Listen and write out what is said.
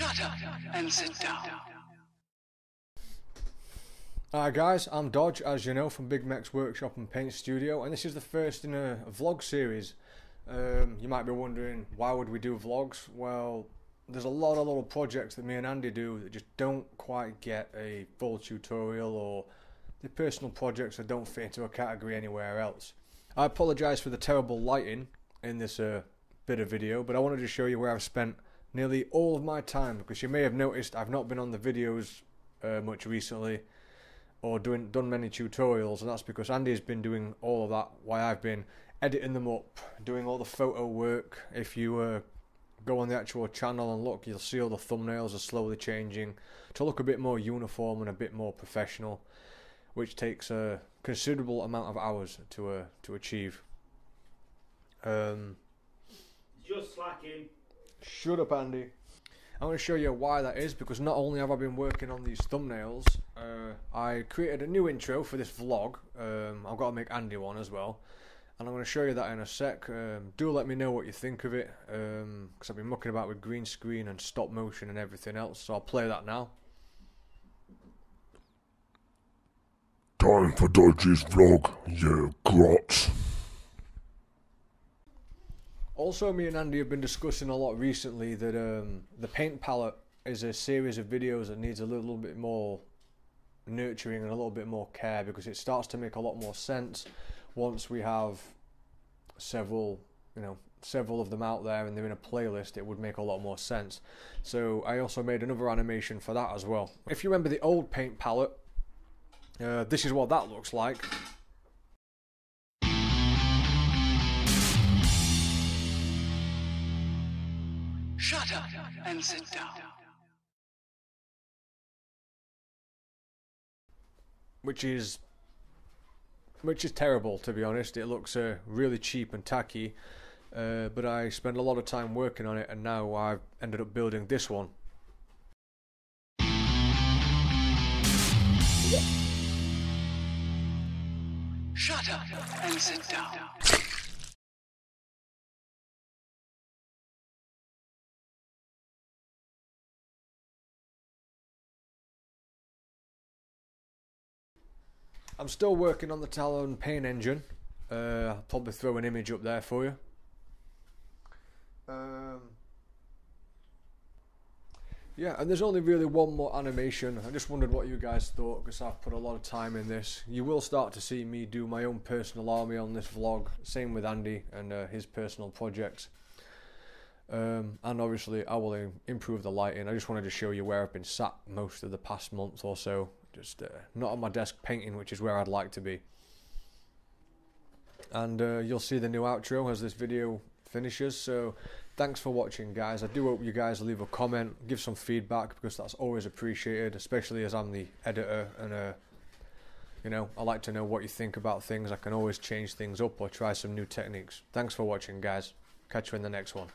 Shut up and sit down. Hi guys, I'm Dodge, as you know, from Big Meks Workshop and Paint Studio, and this is the first in a, a vlog series. Um, you might be wondering, why would we do vlogs? Well, there's a lot of little projects that me and Andy do that just don't quite get a full tutorial or the personal projects that don't fit into a category anywhere else. I apologise for the terrible lighting in this uh, bit of video, but I wanted to show you where I've spent nearly all of my time because you may have noticed I've not been on the videos uh, much recently or doing done many tutorials, and that's because Andy's been doing all of that while I've been editing them up, doing all the photo work. If you uh, go on the actual channel and look, you'll see all the thumbnails are slowly changing to look a bit more uniform and a bit more professional, which takes a considerable amount of hours to uh, to achieve. Um, Just slacking. Shut up, Andy. I'm going to show you why that is because not only have I been working on these thumbnails, uh, I created a new intro for this vlog. Um, I've got to make Andy one as well. And I'm going to show you that in a sec. Um, do let me know what you think of it because um, I've been mucking about with green screen and stop motion and everything else. So I'll play that now. Time for Dodgy's vlog, you grots. Also, me and Andy have been discussing a lot recently that um, the paint palette is a series of videos that needs a little bit more nurturing and a little bit more care because it starts to make a lot more sense once we have several, you know, several of them out there and they're in a playlist. It would make a lot more sense. So I also made another animation for that as well. If you remember the old paint palette, uh, this is what that looks like. Shut up and sit down. which is which is terrible to be honest. It looks uh, really cheap and tacky, uh, but I spent a lot of time working on it, and now I've ended up building this one. Shut up and sit down. I'm still working on the Talon pain engine. Uh, I'll probably throw an image up there for you. Um, yeah, and there's only really one more animation. I just wondered what you guys thought because I've put a lot of time in this. You will start to see me do my own personal army on this vlog. Same with Andy and uh, his personal projects. Um, and obviously, I will improve the lighting. I just wanted to show you where I've been sat most of the past month or so. Just uh, not on my desk painting, which is where I'd like to be. And uh, you'll see the new outro as this video finishes. So, thanks for watching, guys. I do hope you guys leave a comment, give some feedback because that's always appreciated, especially as I'm the editor and uh, you know, I like to know what you think about things. I can always change things up or try some new techniques. Thanks for watching, guys. Catch you in the next one.